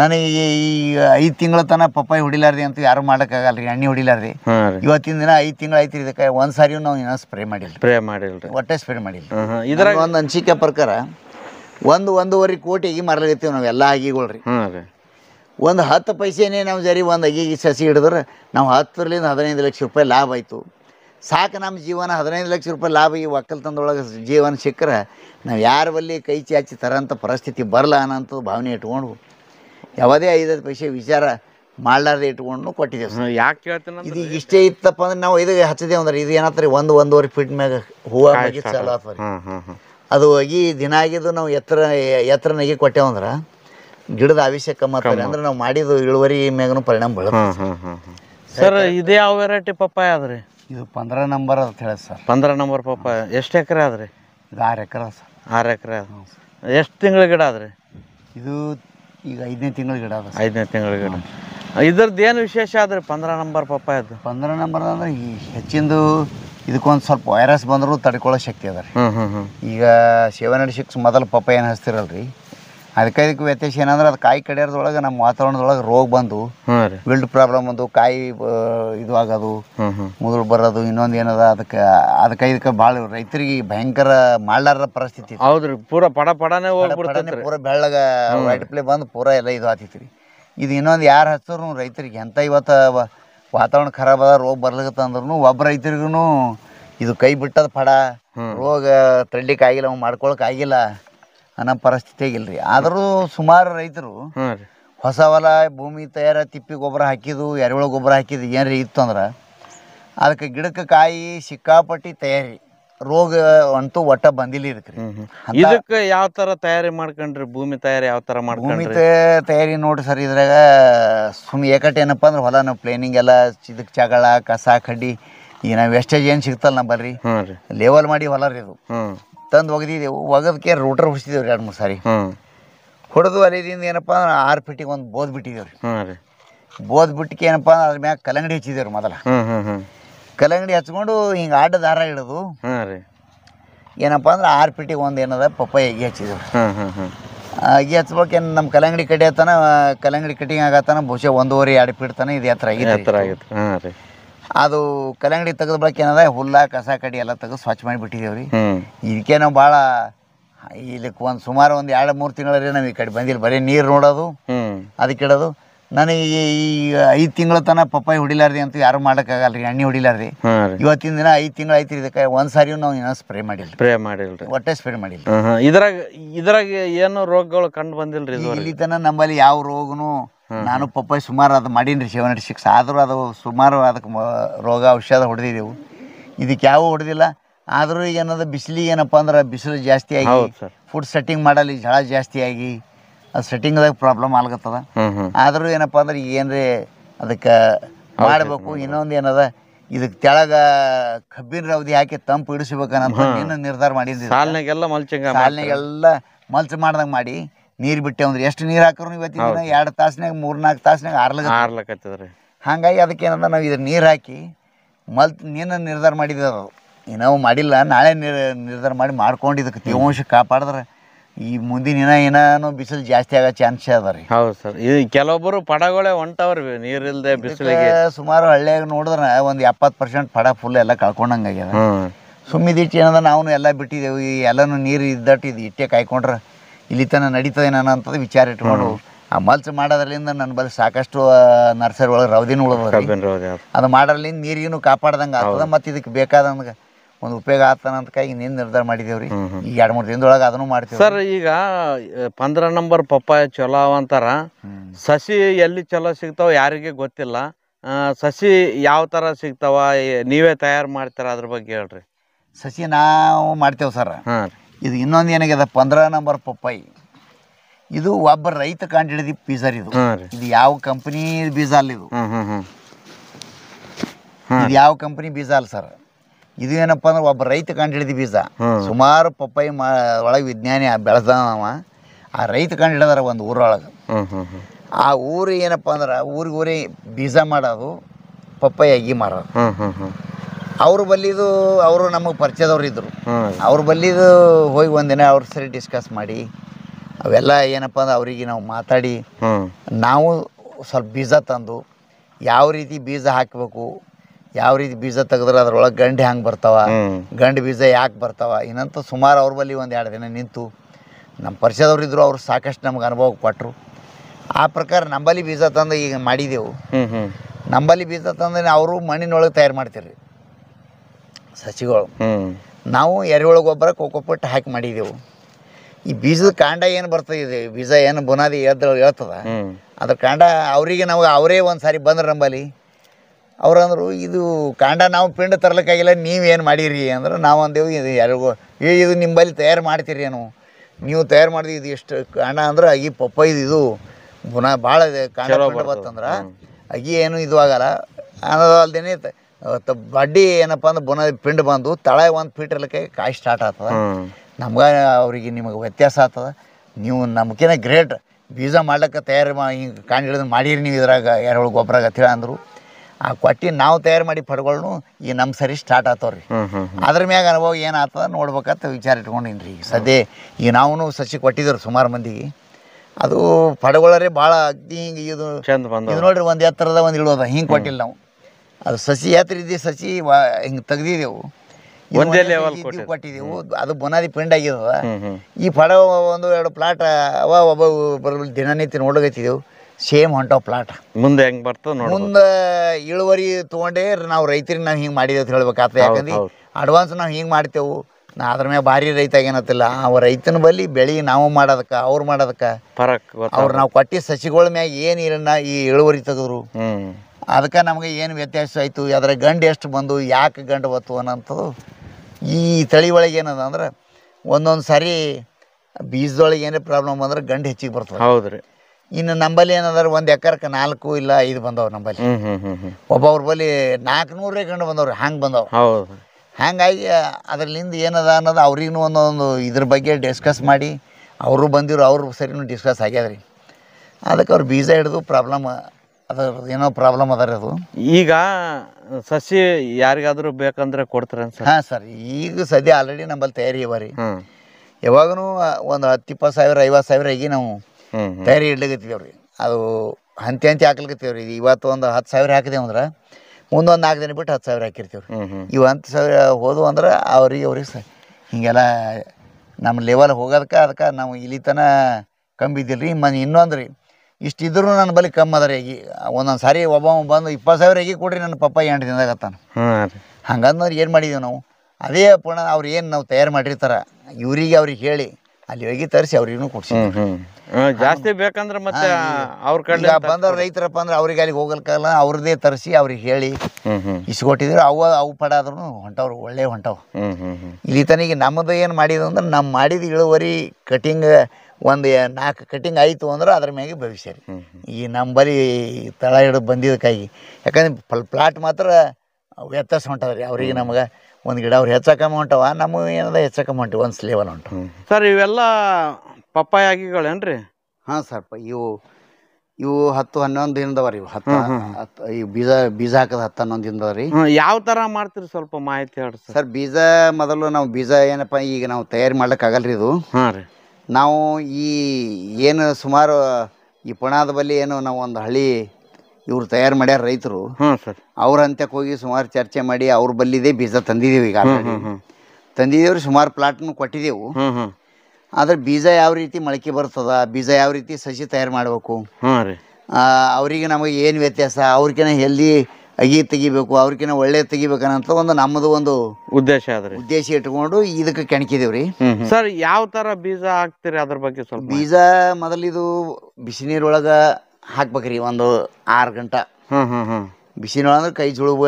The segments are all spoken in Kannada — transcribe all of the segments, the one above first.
ನನಗೆ ಈ ಐದು ತಿಂಗಳ ತನಕ ಪಪ್ಪಾಯಿ ಹೊಡಿಲಾರ್ದೆ ಅಂತ ಯಾರು ಮಾಡೋಕ್ಕಾಗಲ್ಲ ರೀ ಎಣ್ಣೆ ಹೊಡಿಲಾರ್ದೆ. ಇವತ್ತಿನ ದಿನ ಐದು ತಿಂಗಳು ಐತ್ರಿ ಇದಕ್ಕೆ. ಒಂದು ಸಾರಿಯೂ ನಾವು ಇನ್ನೂ ಸ್ಪ್ರೇ ಮಾಡಿಲ್ಲ ಸ್ಪ್ರೇ ಮಾಡಿಲ್ಲ ಒಟ್ಟೆ ಸ್ಪ್ರೇ ಮಾಡಿಲ್ಲ ಇದ್ರಾಗ ಒಂದು ಅನಿಸಿಕೆ ಪ್ರಕಾರ ಒಂದು ಒಂದೂವರೆ ಕೋಟಿಗೆ ಮಾರ್ಲಕತ್ತೀವಿ ನಾವು ಎಲ್ಲ ಆಗಿಗಳ್ರಿ ರೀ. ಒಂದು ಹತ್ತು ಪೈಸೆನೇ ನಾವು ಜರಿ ಒಂದು ಅಗಿಗೆ ಸಸಿ ಹಿಡಿದ್ರೆ ನಾವು ಹತ್ತರಿಂದ ಹದಿನೈದು ಲಕ್ಷ ರೂಪಾಯಿ ಲಾಭ ಆಯಿತು. ಸಾಕು ನಮ್ಮ ಜೀವನ ಹದಿನೈದು ಲಕ್ಷ ರೂಪಾಯಿ ಲಾಭ ಈ ಒಕ್ಕಲ್ತನದೊಳಗೆ ಜೀವನ ಸಿಕ್ಕರೆ ನಾವು ಯಾರ ಬಲ್ಲಿ ಕೈ ಚಾಚಿ ತರೋಂಥ ಪರಿಸ್ಥಿತಿ ಬರಲ್ಲ ಅನ್ನೋಂಥದ್ದು ಭಾವನೆ ಇಟ್ಕೊಂಡು ಯಾವುದೇ ಐದು ಪೈಸೆ ವಿಚಾರ ಮಾಡಲಾರ್ದೆ ಇಟ್ಕೊಂಡು ಕೊಟ್ಟಿದ್ದೇವೆ ಸರ್. ಯಾಕೆ ಕೇಳ್ತೀನಿ ಇದು ಇಷ್ಟೇ ಇತ್ತಪ್ಪ ಅಂದ್ರೆ ನಾವು ಇದು ಹಚ್ಚಿದೇವು ಅಂದ್ರೆ ಇದು ಏನಾತ್ರಿ ಒಂದು ಒಂದೂವರೆ ಫೀಟ್ ಮ್ಯಾಗ ಹೂವು ಮಗಿ ಚಾಲು ಆತ್ರಿ ಅದು ಹೋಗಿ ದಿನ ಆಗಿದ್ದು ನಾವು ಎತ್ತರ ಎತ್ತರ ನಗಿ ಕೊಟ್ಟೇವು ಅಂದ್ರೆ ಗಿಡದ ಆವಿಷ್ಯ ಕಮ್ಮಿ ಆಗ್ತದೆ ಅಂದ್ರೆ ನಾವು ಮಾಡಿದ್ದು ಇಳುವರಿ ಮ್ಯಾಗನು ಪರಿಣಾಮ ಬೀಳುತ್ತೆ. ಸರ್. ಇದೇ ಯಾವ ವೆರೈಟಿ ಪಪ್ಪಾಯ ಅದ್ರಿ ಇದು ಪಂದ್ರ ನಂಬರ್ ಅಂತ ಹೇಳಿ ಸರ್. ಪಂದ್ರ number papaya. ಎಷ್ಟು ಎಕರೆ ಅದ್ರಿ ಇದು ಆರು ಎಕರೆ ಸರ್. ಆರು ಎಕರೆ ಎಷ್ಟು ತಿಂಗಳ ಗಿಡ ಅದ್ರಿ ಇದು ಈಗ ಐದನೇ ತಿಂಗಳ ಗಿಡ ಅದ ಐದನೇ ತಿಂಗಳ ಗಿಡ. ಇದ್ರದ್ದು ಏನು ವಿಶೇಷ ಆದ್ರೆ ಪಂದ್ರ ನಂಬರ್ ಪಪ್ಪಾಯದ್ದು ಪಂದ್ರ ನಂಬರ್ ಅಂದ್ರೆ ಈ ಹೆಚ್ಚಿಂದು ಇದಕ್ಕೊಂದು ಸ್ವಲ್ಪ ವೈರಸ್ ಬಂದರೂ ತಡ್ಕೊಳ್ಳೋ ಶಕ್ತಿ ಅದ ರೀ. ಈಗ ಸೆವೆನ್ ಹಂಡ್ರೆಡ್ ಸಿಕ್ಸ್ ಮೊದಲು ಪಪ್ಪ ಏನು ಹಚ್ತಿರಲ್ರಿ? ಅದಕ್ಕೆ ಇದಕ್ಕೆ ವ್ಯತ್ಯಾಸ ಏನಂದ್ರೆ ಅದು ಕಾಯಿ ಕಡಿಯೋದ್ರೊಳಗೆ ನಮ್ಮ ವಾತಾವರಣದೊಳಗೆ ರೋಗ ಬಂದು ಬಿಲ್ಡ್ ಪ್ರಾಬ್ಲಮ್ ಬಂದು ಕಾಯಿ ಇದು ಆಗೋದು ಮುದುಳು ಬರೋದು ಇನ್ನೊಂದು ಏನದ ಅದಕ್ಕೆ ಅದಕ್ಕೆ ಇದಕ್ಕೆ ಭಾಳ ರೈತರಿಗೆ ಭಯಂಕರ ಮಾಡ್ಲಾರ ಪರಿಸ್ಥಿತಿ. ಹೌದ್ರಿ ಪೂರ ಪಡ ಪಡನೇ ಪೂರ ಬೆಳ್ಳಗ ವೈಟ್ ಪ್ಲೇ ಬಂದು ಪೂರ ಎಲ್ಲ ಇದು ಆತೈತಿ ರೀ ಇದು ಇನ್ನೊಂದು ಯಾರು ಹಚ್ಚಿದ್ರು ರೈತರಿಗೆ ಎಂತ ಇವತ್ತು ವಾತಾವರಣ ಖರಾಬ್ ಅದ ರೋಗ ಬರ್ಲಿಕತ್ತ ಅಂದ್ರೂ ಒಬ್ಬ ರೈತರಿಗೂ ಇದು ಕೈ ಬಿಟ್ಟದ ಪಡ ರೋಗ ತಡ್ಲಿಕ್ಕೆ ಆಗಿಲ್ಲ ಮಾಡ್ಕೊಳಕ್ ಆಗಿಲ್ಲ. ಅನ್ನೋ ಪರಿಸ್ಥಿತಿ ಇಲ್ಲ ರೀ ಆದರೂ ಸುಮಾರು ರೈತರು ಹ್ಞೂ ರೀ. ಹೊಸ ಹೊಲ ಭೂಮಿ ತಯಾರ ತಿಪ್ಪಿ ಗೊಬ್ಬರ ಹಾಕಿದ್ದು ಎರೆಹುಳ ಗೊಬ್ಬರ ಹಾಕಿದ್ದು ಏನ್ರಿ ಇತ್ತು ಅಂದ್ರೆ ಅದಕ್ಕೆ ಗಿಡಕ್ಕೆ ಕಾಯಿ ಸಿಕ್ಕಾಪಟ್ಟಿ ತಯಾರಿ ರೋಗ ಅಂತೂ ಒಟ್ಟ ಬಂದಿಲ್ಲ ಇದಕ್ಕೆ ಇದಕ್ಕೆ ಯಾವ ತರ ತಯಾರಿ ಮಾಡ್ಕೊಂಡ್ರಿ? ಭೂಮಿ ತಯಾರಿ ಯಾವ ತರ ಭೂಮಿ ಮಾಡ್ಕೊಂಡ್ರಿ? ತೇ- ತಯಾರಿ ನೋಡ್ರಿ ಸರ್ ಇದ್ರಾಗ ಸುಮ್ ಏಕಟ್ ಏನಪ್ಪ ಅಂದ್ರೆ ಹೊಲ ನಾವು ಪ್ಲೇನಿಂಗ್ ಎಲ್ಲ ಇದಕ್ಕೆ ಚಗಳ ಕಸ ಕಡ್ಡಿ ಈಗ ನಾವು ವೆಸ್ಟೇಜ್ ಏನು ಸಿಗ್ತಲ್ಲ ನಮ್ಮ ಬರ್ರಿ ಹ್ಞೂ ರೀ. ಲೇವಲ್ ಮಾಡಿ ಹೊಲ ರೀ ಇದು ಹ್ಞೂ. ತಂದು ಒಗೆದಿದ್ದೆವು ಒಗದಕ್ಕೆ ರೂಟರ್ ಹುಡ್ಸಿದೇವ್ರಿ ಎರಡು ಮೂರು ಸಾರಿ. ಹ್ಞೂ ಹೊಡೆದು ಅಲ್ಲಿದಿಂದ ಏನಪ್ಪ ಅಂದ್ರೆ ಆರು ಫೀಟಿಗೆ ಒಂದು ಬೋದ್ ಬಿಟ್ಟಿದ್ದೇವ್ರಿ ಹ್ಞೂ ರೀ. ಬೋದ್ ಬಿಟ್ಟಿಗೆ ಏನಪ್ಪ ಅಂದ್ರೆ ಅದ್ರ ಮ್ಯಾಗ ಕಲ್ಲಂಗಡಿ ಹಚ್ಚಿದೇವ್ರಿ ಮೊದಲ. ಹ್ಞೂ ಹ್ಞೂ ಹ್ಞೂ ಕಲ್ಲಂಗಡಿ ಹಚ್ಕೊಂಡು ಹಿಂಗೆ ಆಡ ದಾರ ಇಡೋದು ಹ್ಞೂ ರೀ. ಏನಪ್ಪ ಅಂದ್ರೆ ಆರು ಫೀಟಿಗೆ ಒಂದು ಏನದ ಪಪ್ಪಾಯ ಅಗಿ ಹಚ್ಚಿದೇವ್ರಿ. ಹ್ಞೂ ಹ್ಞೂ ಹ್ಞೂ ಅಗಿ ಹಚ್ಬೇಕೇನು ನಮ್ಮ ಕಲ್ಲಂಗಡಿ ಕಡಿ ಆತನ ಕಲ್ಲಂಗಡಿ ಕಟಿಂಗ್ ಆಗತ್ತಾನ ಬಹುಶಃ ಒಂದೂವರೆ ಎರಡು ಫೀಟ್ ತನ ಇದು ಎತ್ತರ ಆಗಿದೆ ಹತ್ತಿರ ಹಾಂ ರೀ. ಅದು ಕಲ್ಲಂಗಡಿ ತೆಗೆದ ಬಳಕ ಏನದ? ಹುಲ್ಲ ಕಸ ಕಡಿ ಎಲ್ಲ ತೆಗೆದು ಸ್ವಚ್ಛ ಮಾಡಿ ಬಿಟ್ಟಿದ್ದೇವೆ ರೀ ಇದಕ್ಕೆ ನಾವು ಭಾಳ ಇಲ್ಲಿ ಒಂದು ಸುಮಾರು ಒಂದು ಎರಡು ಮೂರು ತಿಂಗಳರಿ ನಾವು ಈ ಕಡೆ ಬಂದಿಲ್ಲ. ಬರೀ ನೀರು ನೋಡೋದು ಅದಕ್ಕೆ ಇಡೋದು. ನನಗೆ ಈ ಐದು ತಿಂಗಳ ತನಕ ಪಪ್ಪಾಯಿ ಹೊಡಿಲಾರ್ದೆ ಅಂತ ಯಾರು ಮಾಡೋಕ್ಕಾಗಲ್ಲ ರೀ ಎಣ್ಣೆ ಹೊಡಿಲಾರ್ರಿ ಇವತ್ತಿನ ದಿನ ಐದು ತಿಂಗಳು ಐತಿ ಇದಕ್ಕೆ. ಒಂದು ಸಾರಿಯೂ ನಾವು ಇನ್ನೂ ಸ್ಪ್ರೇ ಮಾಡಿಲ್ಲ ಸ್ಪ್ರೇ ಮಾಡಿಲ್ರಿ. ಒಟ್ಟೆ ಸ್ಪ್ರೇ ಮಾಡಿಲ್ಲ ಇದ್ರಾಗ ಇದ್ರಾಗ ಏನು ರೋಗಗಳು ಕಂಡು ಬಂದಿಲ್ರಿ ರೀ ಇಲ್ಲಿ ತನಕ ನಮ್ಮಲ್ಲಿ ಯಾವ ರೋಗನು ನಾನು ಪಪ್ಪಾಯಿ ಸುಮಾರು ಅದು ಮಾಡೀನಿ ರೀ ಸೆವೆನ್ ಸಿಕ್ಸ್ ಆದರೂ ಅದು ಸುಮಾರು ಅದಕ್ಕೆ ರೋಗ ಔಷಧ ಹೊಡೆದಿದ್ದೆವು. ಇದಕ್ಕೆ ಯಾವ ಹೊಡೆದಿಲ್ಲ. ಆದರೂ ಈಗ ಏನದ ಬಿಸಿಲಿಗೆ ಏನಪ್ಪ ಅಂದ್ರೆ ಬಿಸಿಲು ಜಾಸ್ತಿ ಆಗಿ ಫುಡ್ ಸೆಟ್ಟಿಂಗ್ ಮಾಡಲ್ಲಿ ಝಳ ಜಾಸ್ತಿ ಆಗಿ ಅದು ಸೆಟ್ಟಿಂಗ್ದಾಗ ಪ್ರಾಬ್ಲಮ್ ಆಗತ್ತದ ಆದರೂ ಏನಪ್ಪ ಅಂದ್ರೆ ಏನ್ರಿ ಅದಕ್ಕೆ ಮಾಡಬೇಕು ಇನ್ನೊಂದು ಏನದ ಇದಕ್ಕೆ ತೆಳಗ ಕಬ್ಬಿನ ರವದಿ ಹಾಕಿ ತಂಪು ಇಡಿಸ್ಬೇಕನ್ನೋದು ನೀನು ನಿರ್ಧಾರ ಮಾಡಿದ್ವಿ ಸಾಲಿನಾಗೆಲ್ಲ ಮಲ್ಚ್ ಮಾಡ್ದಂಗೆ ಮಾಡಿ ನೀರು ಬಿಟ್ಟೆವಂದ್ರೆ ಎಷ್ಟು ನೀರ್ ಹಾಕಿದ್ರು ಇವತ್ತಿನ ದಿನ? ಎರಡು ತಾಸ್ನಾಗ ಮೂರ್ ನಾಲ್ಕು ತಾಸ್ನಾಗ ಆರ್ಲಗ ಆರ್ಲಕತ್ತದ್ರಿ ಹಾಗಾಗಿ ಅದಕ್ಕೆ ಏನಂದ್ರೆ ನಾವು ಇದ್ರ ನೀರ್ ಹಾಕಿ ಮಲ್ತ್ ನೀನು ನಿರ್ಧಾರ ಮಾಡಿದ್ವಿ ಅದು. ನಾವು ಮಾಡಿಲ್ಲ ನಾಳೆ ನಿರ್ ನಿರ್ಧಾರ ಮಾಡಿ ಮಾಡ್ಕೊಂಡು ಇದಕ್ಕೆ ತೇವಾಂಶ ಕಾಪಾಡಿದ್ರೆ. ಈ ಮುಂದಿನ ದಿನ ಏನಾನು ಬಿಸಿಲು ಜಾಸ್ತಿ ಆಗೋ ಚಾನ್ಸ್ ಅದ ರೀ. ಹೌದು ಸರ್. ಇದು ಕೆಲವೊಬ್ಬರು ಪಡಗಳೇ ಹೊಂಟವ್ರಿ ನೀರಿಲ್ದೆ ಬಿಸಿಲಿಗೆ. ಸುಮಾರು ಹಳ್ಳಿಯಾಗ ನೋಡಿದ್ರೆ ಒಂದು ಎಪ್ಪತ್ತು ಪರ್ಸೆಂಟ್ ಪಡ ಫುಲ್ ಎಲ್ಲ ಕಳ್ಕೊಂಡಂಗೆ ಆಗ್ಯದ. ಹ್ಞೂ ಸುಮ್ಮಿದಿಟ್ಟು ಏನದ ನಾವು ಎಲ್ಲ ಬಿಟ್ಟಿದ್ದೇವೆ ಈ ಎಲ್ಲನೂ ನೀರು ಇದ್ದಟ್ಟು ಇದು ಇಟ್ಟೆ ಕಾಯ್ಕೊಂಡ್ರೆ ಇಲ್ಲಿ ತನಕ ನಡೀತದೆ ನಾನು ಅಂತದ ವಿಚಾರ ಇಟ್ಕೊಂಡು ಆ ಮಲ್ಚ್ ಮಾಡೋದ್ರಲ್ಲಿಂದ ನನ್ನ ಬಳಿ ಸಾಕಷ್ಟು ನರ್ಸರಿ ಒಳಗೆ ರವದಿನ ಅದು ಮಾಡೋದ್ರಲ್ಲಿಂದ ನೀರಿಗೂ ಕಾಪಾಡ್ದಂಗೆ ಆಗ್ತದ ಮತ್ತು ಇದಕ್ಕೆ ಬೇಕಾದಂಗೆ ಒಂದು ಉಪಯೋಗ ಆಗ್ತಾನ ಅಂತ ಕೈ ಇನ್ನೇನು ನಿರ್ಧಾರ ಮಾಡಿದೇವ್ರಿ. ಈ ಎರಡು ಮೂರು ದಿನದೊಳಗೆ ಅದನ್ನು ಮಾಡ್ತೀವಿ ಸರ್ ಈಗ ಪಂದ್ರ ನಂಬರ್ ಪಪ್ಪಾಯ ಚಲೋ ಅಂತಾರ. ಸಸಿ ಎಲ್ಲಿ ಚಲೋ ಸಿಗ್ತಾವ ಯಾರಿಗೆ ಗೊತ್ತಿಲ್ಲ. ಸಸಿ ಯಾವ ಥರ ಸಿಗ್ತಾವ ನೀವೇ ತಯಾರು ಮಾಡ್ತಾರ ಅದ್ರ ಬಗ್ಗೆ ಹೇಳ್ರಿ. ಸಸಿ ನಾವು ಮಾಡ್ತೇವೆ ಸರ್. ಹಾಂ ಇದು ಇನ್ನೊಂದು ಏನಾಗ್ಯದ? ಪಂದ್ರ ನಂಬರ್ ಪಪ್ಪಾಯಿ. ಇದು ಒಬ್ಬ ರೈತ ಕಂಡು ಹಿಡಿದ ರೀ ಇದು. ಇದು ಯಾವ ಕಂಪನಿ ಬೀಜ ಅಲ್ಲ ಇದು. ಯಾವ ಕಂಪನಿ ಬೀಜ ಅಲ್ಲ ಸರ್? ಇದು ಏನಪ್ಪ ಅಂದ್ರೆ ಒಬ್ಬ ರೈತ ಕಂಡು ಹಿಡಿದ ಬೀಜ ಸುಮಾರು ಪಪ್ಪಾಯಿ ಮಾ ಒಳಗೆ ವಿಜ್ಞಾನಿ ಬೆಳೆದ ಆ ರೈತ ಕಂಡು ಹಿಡಿದಾರ ಒಂದು ಊರೊಳಗೆ ಆ ಊರು ಏನಪ್ಪ ಅಂದ್ರೆ ಊರಿಗೆ ಊರೇ ಬೀಜ ಮಾಡೋದು ಪಪ್ಪಾಯಿ ಅಗಿ ಮಾರೋದು. ಹ್ಞೂ ಅವ್ರ ಬಲ್ಲಿದು ಅವರು ನಮಗೆ ಪರಿಚಯದವ್ರು ಇದ್ದರು ಅವ್ರ ಬಲ್ಲಿದು ಹೋಗಿ ಒಂದಿನ ಅವ್ರ ಸರಿ ಡಿಸ್ಕಸ್ ಮಾಡಿ ಅವೆಲ್ಲ ಏನಪ್ಪ ಅಂದ್ರೆ ಅವರಿಗೆ ನಾವು ಮಾತಾಡಿ ನಾವು ಸ್ವಲ್ಪ ಬೀಜ ತಂದು ಯಾವ ರೀತಿ ಬೀಜ ಹಾಕಬೇಕು ಯಾವ ರೀತಿ ಬೀಜ ತೆಗೆದ್ರೆ ಅದ್ರೊಳಗೆ ಗಂಡು ಹ್ಯಾಂಗೆ ಬರ್ತಾವ ಗಂಡು ಬೀಜ ಯಾಕೆ ಬರ್ತಾವ ಇನ್ನಂತ ಸುಮಾರು ಅವ್ರ ಬಳಿ ಒಂದು ಎರಡು ದಿನ ನಿಂತು ನಮ್ಮ ಪರಿಚಯದವ್ರು ಇದ್ದರು ಅವ್ರು ಸಾಕಷ್ಟು ನಮ್ಗೆ ಅನುಭವ ಕೊಟ್ಟರು ಆ ಪ್ರಕಾರ ನಂಬಲ್ಲಿ ಬೀಜ ತಂದು ಈಗ ಮಾಡಿದೆವು. ನಂಬಲ್ಲಿ ಬೀಜ ತಂದ್ರೆ ಅವರು ಮಣ್ಣಿನೊಳಗೆ ತಯಾರು ಮಾಡ್ತೀರಿ ಸಸಿಗಳು. ನಾವು ಎರೆಹುಳ ಗೊಬ್ಬರ ಕೊಕ್ಕೊಪಟ್ಟು ಹಾಕಿ ಮಾಡಿದೆವು. ಈ ಬೀಜದ ಕಾಂಡ ಏನು ಬರ್ತದೆ ಇದು? ಬೀಜ ಏನು ಬುನಾದಿ ಎದ್ದು ಹೇಳ್ತದ? ಅದ್ರ ಕಾಂಡ ಅವರಿಗೆ ನಾವು ಅವರೇ ಒಂದು ಸಾರಿ ಬಂದ್ರೆ ನಂಬಲ್ಲಿ. ಅವ್ರಂದ್ರು ಇದು ಕಾಂಡ ನಾವು ಪಿಂಡ ತರ್ಲಿಕ್ಕಾಗಿಲ್ಲ ನೀವೇನು ಮಾಡೀರಿ? ಅಂದ್ರೆ ನಾವು ಅಂದೇವು ಇದು ಎರಡು ಏ ಇದು ನಿಂಬಲ್ಲಿ ತಯಾರು ಮಾಡ್ತೀರಿ ಏನು? ನೀವು ತಯಾರು ಮಾಡಿದ್ವಿ ಇದು ಎಷ್ಟು ಕಾಂಡ ಅಂದ್ರೆ ಅಗಿ ಪಪ್ಪ ಇದು ಬುನ ಭಾಳ ಕಾಂಡ ಬರ್ತಂದ್ರೆ ಅಗಿ ಏನು ಇದು ಆಗಲ್ಲ. ಅನ್ನೋದು ಅಲ್ದೇನೆ ತ- ತ- ಬಡ್ಡಿ ಏನಪ್ಪ ಅಂದ್ರೆ ಬುನ ಪಿಂಡ ಬಂದು ತಳ ಒಂದು ಫೀಟ್ ಇರ್ಲಿಕ್ಕೆ ಕಾಯಿ ಸ್ಟಾರ್ಟ್ ಆಗ್ತದೆ. ನಮ್ಗ ಅವ್ರಿಗೆ ನಿಮಗೆ ವ್ಯತ್ಯಾಸ ಆಗ್ತದ. ನೀವು ನಮ್ಕಿನ ಗ್ರೇಟ್ ಬೀಜ ಮಾಡ್ಲಿಕ್ಕೆ ತಯಾರಿ ಮಾ ಹಿಂಗೆ ಕಾಣ್ ಹಿಡಿದು ಮಾಡಿರಿ ನೀವು ಇದ್ರಾಗ ಎರಡು ಗೊಬ್ಬರ ಗತಿಳ ಅಂದರು. ಆ ಕೊಟ್ಟಿ ನಾವು ತಯಾರು ಮಾಡಿ ಪಡ್ಗಳನ್ನು ಈ ನಮ್ಮ ಸರಿ ಸ್ಟಾರ್ಟ್ ಆತವ್ರಿ ಅದ್ರ ಮ್ಯಾಗ ಅನುಭವ ಏನು ಆಗ್ತದ ನೋಡ್ಬೇಕಂತ ವಿಚಾರ ಇಟ್ಕೊಂಡಿನ್ರಿ ಈಗ. ಸದ್ಯ ಈಗ ನಾವು ಸಸಿ ಕೊಟ್ಟಿದ್ರು ಸುಮಾರು ಮಂದಿಗೆ. ಅದು ಪಡಗೊಳರೇ ಭಾಳ ಅಗ್ದಿ ಹಿಂಗೆ ಇದು ಇದು ನೋಡ್ರಿ ಒಂದು ಎತ್ತರದ ಒಂದು ಇಳೋದ ಹಿಂಗೆ ಕೊಟ್ಟಿಲ್ಲ ನಾವು. ಅದು ಸಸಿ ಎತ್ತರ ಇದ್ದಿ ಸಸಿ ವಾ ಹಿಂಗೆ ತೆಗ್ದಿದ್ದೆವು ಒಂದೇ ಲೆವೆಲ್ ಕೊಟ್ಟಿದ್ದೆವು. ಅದು ಬುನಾದಿ ಪಿಂಡ್ ಹ್ಮ್ ಈ ಪಡ ಒಂದು ಎರಡು ಪ್ಲಾಟ್ ಅವ ಒಬ್ಬ ಬರಲು ದಿನನಿತ್ಯ ನೋಡಗತ್ತಿದ್ದೆವು ಸೇಮ್ ಹೊಂಟವ್ ಪ್ಲಾಟ್ ಮುಂದೆ ಹೆಂಗ್ ಬರ್ತ ಮುಂದ ಮುಂದೆ ಇಳುವರಿ ತೊಗೊಂಡೇ ನಾವು ರೈತರಿಗೆ ನಾವು ಹಿಂಗೆ ಮಾಡಿದೇವೆ ಅಂತ ಹೇಳ್ಬೇಕಾಗ್ತದೆ ಯಾಕಂದ್ರೆ ಅಡ್ವಾನ್ಸ್ ನಾವು ಹಿಂಗ್ ಮಾಡ್ತೇವು. ನಾ ಅದ್ರ ಮ್ಯಾಗ ಭಾರಿ ರೈತ ಏನತ್ತಿಲ್ಲ ಅವ ರೈತನ ಬಲ್ಲಿ ಬೆಳಿ ನಾವು ಮಾಡೋದಕ್ಕೆ ಅವ್ರು ಮಾಡೋದಕ್ಕೆ. ಅವ್ರ ನಾವು ಕೊಟ್ಟಿ ಸಸಿಗಳ ಮ್ಯಾಗ ಏನು ಇರನ್ನ ಈ ಇಳುವರಿ ತೆಗೆದ್ರು. ಅದಕ್ಕೆ ನಮಗೆ ಏನು ವ್ಯತ್ಯಾಸ ಆಯಿತು? ಅದರ ಗಂಡು ಎಷ್ಟು ಬಂದು ಯಾಕೆ ಗಂಡು ಬತ್ತು ಅನ್ನೋಂಥದ್ದು ಈ ತಳಿ ಒಳಗೆ ಏನದ ಅಂದ್ರೆ ಒಂದೊಂದು ಸಾರಿ ಬೀಜದೊಳಗೆ ಏನೇ ಪ್ರಾಬ್ಲಮ್ ಅಂದ್ರೆ ಗಂಡು ಹೆಚ್ಚಿಗೆ ಬರ್ತದೆ. ಹೌದ್ರಿ. ಇನ್ನು ನಂಬಲ್ಲಿ ಏನಂದ್ರೆ ಒಂದು ಎಕರಕ್ಕೆ ನಾಲ್ಕು ಇಲ್ಲ ಐದು ಬಂದವು ನಂಬಲ್ಲಿ. ಒಬ್ಬೊಬ್ರ ಬಲ್ಲಿ ನಾಲ್ಕುನೂರೇ ಗಂಡು ಬಂದವ್ರಿ ಹಂಗೆ ಬಂದವು ಹೌದು. ಹಾಗಾಗಿ ಅದರಲ್ಲಿಂದ ಏನದ ಅನ್ನೋದು ಅವ್ರಿಗೂ ಒಂದೊಂದು ಇದ್ರ ಬಗ್ಗೆ ಡಿಸ್ಕಸ್ ಮಾಡಿ ಅವರು ಬಂದಿರೋ ಅವ್ರ ಸರಿನೂ ಡಿಸ್ಕಸ್ ಆಗ್ಯದ್ರಿ. ಅದಕ್ಕೆ ಅವ್ರು ಬೀಜ ಹಿಡಿದು ಪ್ರಾಬ್ಲಮ್ ಅದ್ರ ಏನೋ ಪ್ರಾಬ್ಲಮ್ ಅದ ರೀ ಅದು. ಈಗ ಸಸಿ ಯಾರಿಗಾದ್ರೂ ಬೇಕಂದ್ರೆ ಕೊಡ್ತಾರೆ ಸರ್? ಹಾಂ ಸರ್ ಈಗ ಸದ್ಯ ಆಲ್ರೆಡಿ ನಮ್ಮಲ್ಲಿ ತಯಾರಿ ಇವ ರೀ. ಹ್ಮ್. ಒಂದು ಹತ್ತು ಇಪ್ಪತ್ತು ಸಾವಿರ ಐವತ್ತು ಸಾವಿರ ಈಗ ನಾವು ಹ್ಮ್ ಹ್ಮ್. ತಯಾರಿ ಇಡ್ಲಿಕತ್ತೀವಿ ರೀ ಅದು ಹಂತಿ ಹಂತಿ ಹಾಕ್ಲಿಕತ್ತೀವಿ ರೀ ಇವತ್ತು ಒಂದು ಹತ್ತು ಸಾವಿರ ಹಾಕಿದೇವು ಅಂದ್ರೆ ಮುಂದೊಂದು ನಾಲ್ಕು ದಿನ ಬಿಟ್ಟು ಹತ್ತು ಸಾವಿರ ಹಾಕಿರ್ತೀವಿ ರೀ ಹ್ಮ್ ಹ್ಮ್. ಇವು ಹತ್ತು ಸಾವಿರ ಹೋದ್ವು ಅಂದ್ರೆ ಅವ್ರಿಗೆ ಅವ್ರಿಗೆ ಸ ಹಿಂಗೆಲ್ಲ ನಮ್ಮ ಲೆವೆಲ್ ಹೋಗೋದಕ್ಕೆ ಅದಕ್ಕೆ ನಾವು ಇಲ್ಲಿ ತನ ಕಮ್ಮಿ ಇದ್ದಿಲ್ಲ ರೀ ಮನೆ ಇನ್ನೊಂದು ರೀ ಇಷ್ಟಿದ್ರು ನನ್ನ ಬಲಿ ಕಮ್ಮಿ ಅದ ರೀ ಈಗ ಒಂದೊಂದು ಸಾರಿ ಒಬ್ಬ ಬಂದು ಇಪ್ಪತ್ತು ಸಾವಿರ ಆಗಿ ಕೊಡ್ರಿ ನನ್ನ ಪಪ್ಪ ಎಂಟು ದಿನದಾಗ ಅತ್ತಾನ ಹಾಂ ರೀ. ಹಂಗಂದ್ರೆ ಏನು ಮಾಡಿದೀವಿ ನಾವು? ಅದೇ ಪುಣ ಅವ್ರು ಏನು ನಾವು ತಯಾರು ಮಾಡಿರ್ತಾರೆ ಇವರಿಗೆ ಅವ್ರಿಗೆ ಹೇಳಿ. ಅಲ್ಲಿ ಹೋಗಿ ತರಿಸಿ ಅವ್ರಿಗೂ ಕೊಡ್ಸಿ ಜಾಸ್ತಿ ಬೇಕಂದ್ರೆ ಮತ್ತೆ ಅವ್ರ ಕಡೆ ಬಂದವ್ರು ಬಂದ ರೈತರಪ್ಪ ಅಂದ್ರೆ ಅವ್ರಿಗೆ ಅಲ್ಲಿಗೆ ಹೋಗಲ್ಕಲ್ಲ ಅವ್ರದೇ ತರಿಸಿ ಅವ್ರಿಗೆ ಹೇಳಿ ಇಸ್ಕೊಟ್ಟಿದ್ರು. ಅವು ಅವು ಪಡಾದ್ರು ಹೊಂಟವ್ರು ಒಳ್ಳೆ ಹೊಂಟವು ಇಲ್ಲಿ ತನಗೆ ನಮ್ಮದು ಏನು ಮಾಡಿದ್ವು ಅಂದ್ರೆ ನಮ್ಮ ಮಾಡಿದ ಇಳುವರಿ ಕಟಿಂಗ್ ಒಂದು ನಾಲ್ಕು ಕಟಿಂಗ್ ಆಯಿತು ಅಂದ್ರೆ ಅದ್ರ ಮ್ಯಾಗೆ ಭವಿಷ್ಯ ರೀ. ಈ ನಂಬಲ್ಲಿ ಬರೀ ತಳ ಹಿಡಿದು ಬಂದಿದ್ದಕ್ಕಾಗಿ ಯಾಕಂದ್ರೆ ಪಲ್ ಪ್ಲಾಟ್ ಮಾತ್ರ ವ್ಯತ್ಯಾಸ ಹೊಂಟದ್ರಿ ಅವ್ರಿಗೆ ನಮ್ಗೆ ಒಂದು ಗಿಡ ಅವ್ರು ಹೆಚ್ಚಕಮ್ಮ ಹೊಂಟವ ನಮ್ಮ ಏನದ ಹೆಚ್ಚಕಮ್ಮ ಹೊಂಟಿವಿ ಒಂದು ಸ್ಲೇವಲ್ ಹೊಂಟು ಸರ್ ಇವೆಲ್ಲ ಪಪ್ಪಾಯ ಆಗಿಗಳೇನ್ರಿ ಹಾಂ ಸರ್ ಇವು ಇವು ಹತ್ತು ಹನ್ನೊಂದು ದಿನದವ ರೀ ಇವು ಹತ್ತು ಹತ್ತು ಈ ಬೀಜ ಬೀಜ ಹಾಕದ ಹತ್ತು ಹನ್ನೊಂದು ದಿನದವ ರೀ ಯಾವ ತರ ಮಾಡ್ತೀರಿ ಸ್ವಲ್ಪ ಮಾಹಿತಿ ಹೇಳಿ ಸರ್ ಸರ್ ಬೀಜ ಮೊದಲು ನಾವು ಬೀಜ ಏನಪ್ಪ ಈಗ ನಾವು ತಯಾರು ಮಾಡ್ಲಿಕ್ಕೆ ಆಗಲ್ಲ ರೀ ಇದು. ಹಾಂ ರೀ. ನಾವು ಈ ಏನು ಸುಮಾರು ಈ ಪುಣಾದ ಬಳಿ ಏನು ನಾವು ಒಂದು ಹಳ್ಳಿ ಇವ್ರು ತಯಾರು ಮಾಡ್ಯಾರ ರೈತರು. ಹ್ಞೂ ಸರ್. ಅವ್ರ ಹಂತಕ್ಕೆ ಹೋಗಿ ಸುಮಾರು ಚರ್ಚೆ ಮಾಡಿ ಅವ್ರ ಬಲ್ಲಿದೆ ಬೀಜ ತಂದಿದ್ದೀವಿ ಈಗ ತಂದಿದ್ದೇವ್ರಿ ಸುಮಾರು ಪ್ಲಾಟ್ನು ಕೊಟ್ಟಿದ್ದೆವು ಹ್ಮ್ ಆದ್ರೆ ಬೀಜ ಯಾವ ರೀತಿ ಮೊಳಕೆ ಬರ್ತದ ಬೀಜ ಯಾವ ರೀತಿ ಸಸಿ ತಯಾರು ಮಾಡಬೇಕು? ಅವ್ರಿಗೆ ರೀ. ಅವರಿಗೆ ನಮಗೆ ಏನು ವ್ಯತ್ಯಾಸ ಅವ್ರಿಗಿನ ಹೆಲ್ದಿ ಅಗಿ ತೆಗಿಬೇಕು ಅವ್ರಿಗಿನ ಒಳ್ಳೆ ತೆಗಿಬೇಕನ್ನಂತ ಒಂದು ನಮ್ಮದು ಒಂದು ಉದ್ದೇಶ ಅದ್ರಿ ಉದ್ದೇಶ ಇಟ್ಕೊಂಡು ಇದಕ್ಕೆ ಕೆಣಕಿದೇವ್ರಿ. ಸರ್ ಯಾವ ತರ ಬೀಜ ಹಾಕ್ತೀರಿ ಅದ್ರ ಬಗ್ಗೆ ಸ್ವಲ್ಪ ಬೀಜ ಮೊದಲಿದು ಬಿಸಿ ನೀರೊಳಗೆ ಹಾಕ್ಬೇಕ್ರಿ ಒಂದು ಆರು ಗಂಟೆ. ಹ್ಮ್ ಹ್ಮ್ ಹ್ಮ್. ಬಿಸಿ ನೀರು ಕೈ ಜುಳುಬು